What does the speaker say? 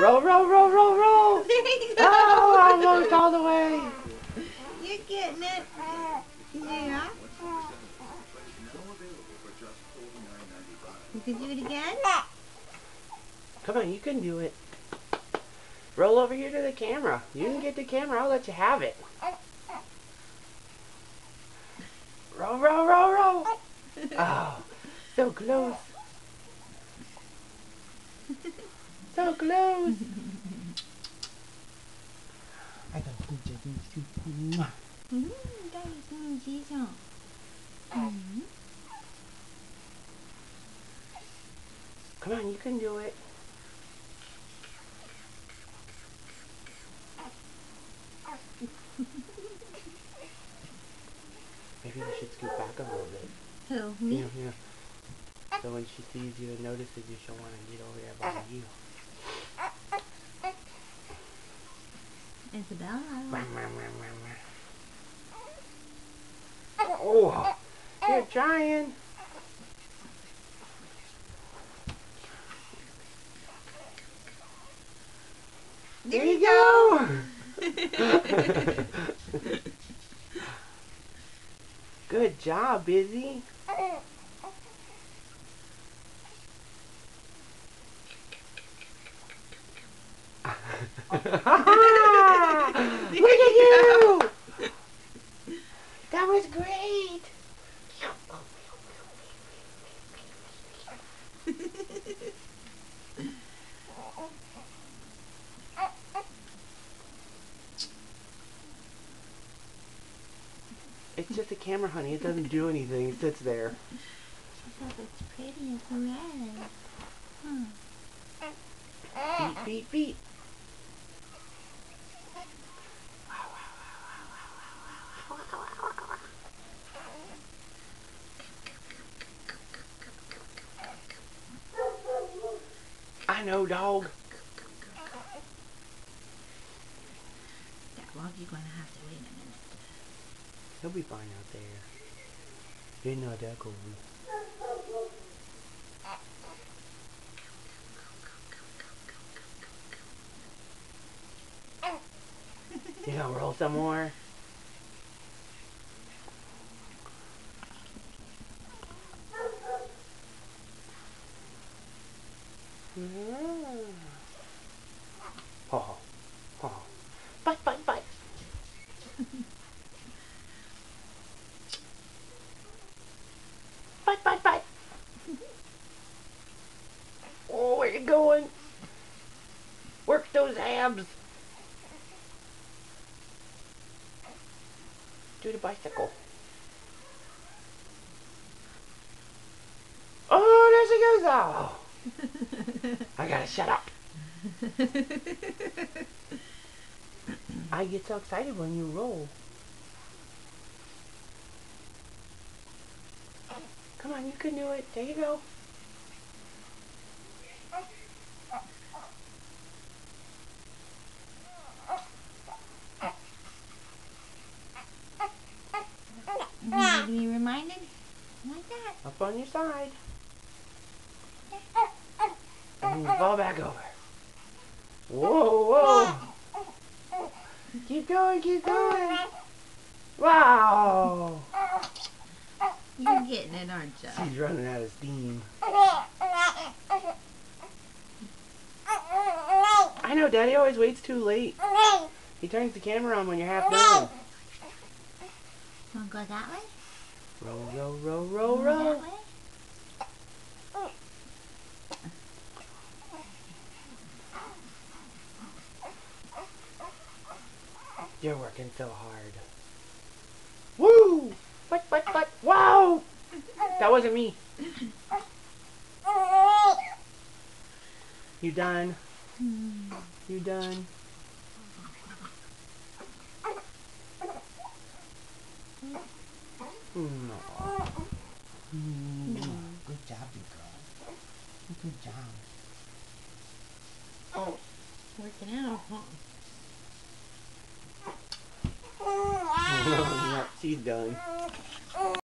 Roll, roll, roll, roll, roll. There you go. Oh, almost all the way. You're getting it. Yeah. You can do it again? Come on, you can do it. Roll over here to the camera. You can get the camera. I'll let you have it. Roll, roll, roll, roll. Oh, so close. so close. I don't think you can see. Hmm. that is me, Jisung. Mm. Come on, you can do it. Maybe you should scoot back a little bit. Who, me? Yeah, yeah. So when she sees you and notices you, she'll want to get over there by you. Isabella. Oh, you're trying. There you go. Good job, Busy. Look at you! That was great! It's just a camera, honey. It doesn't do anything. It sits there. She said it's pretty and red. Hmm. Feet, feet, feet. Know, dog. That well, you're gonna have to wait a minute. He'll be fine out there. He's not that cold. You gonna roll some more? Oh, oh, bite, bite, bite. Bite, bite, bite. Oh, where you going? Work those abs. Do the bicycle. Oh, there she goes. Oh, I gotta shut up. I get so excited when you roll. Come on, you can do it. There you go. You need to be reminded? Like that. Up on your side. And you fall back over. Whoa, whoa. Keep going, keep going. Wow. You're getting it, aren't you? She's running out of steam. I know, Daddy always waits too late. He turns the camera on when you're half done. Wanna go that way? Roll, roll, roll, roll, roll. You're working so hard. Woo! But, but, but, wow! That wasn't me. You done? Hmm. You done? No. Good job, you girl. Good job. Oh, working out, huh? yeah, she's done.